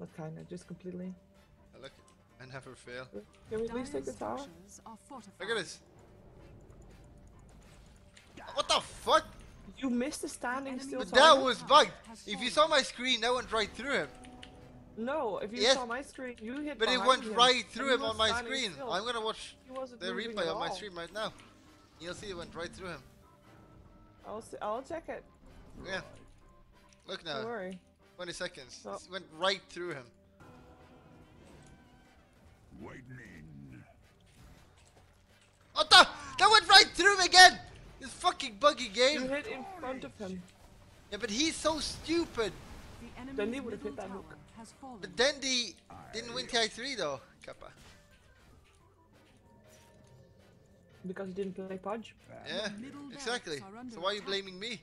Not kinda, just completely. I look, I never fail. Can we please take the Dire's tower? structures. Look at this. What the fuck? You missed the standing Enemy still But tower. that was bugged. If you saw my screen, that went right through him. No, if you Yes. saw my screen, you hit But it went him, right through he him on my screen. still. I'm gonna watch the replay on my all. stream right now. You'll see it went right through him. I'll, see, I'll check it. Yeah. Look now. Don't worry. 20 seconds. Oh. It went right through him. Lightning. What the? That went right through him again! This fucking buggy You game. hit in front of him. Yeah, but he's so stupid. The enemy's would've hit that tower hook. But Dendi didn't win TI3 though, Kappa. Because he didn't play Pudge. Yeah, exactly. barracks are under So why are you blaming me?